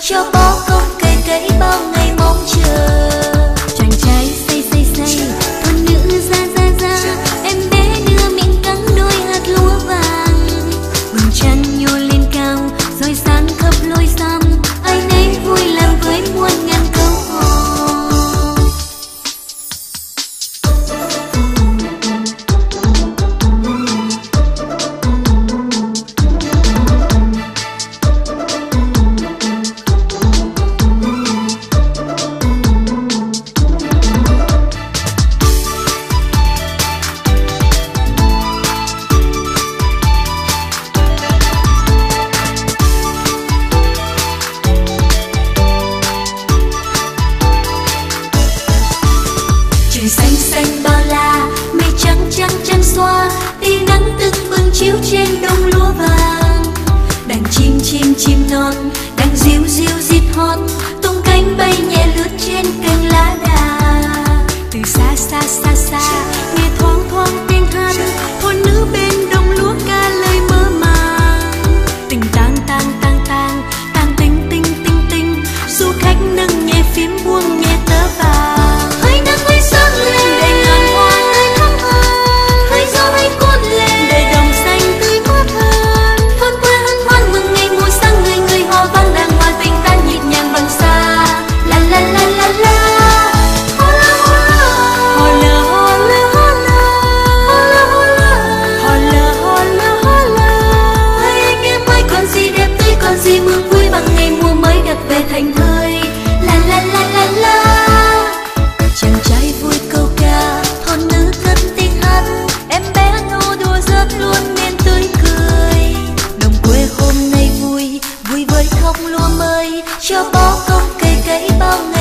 cho bó công cây cấy bao ngày trên đồng lúa vàng. Đàn chim chim chim non đang ríu ríu diệt hót. Tung cánh bay nhẹ lướt trên cành lá đà. Từ xa xa xa xa. khơi thóc lúa mới cho bó công cây cấy bao ngày.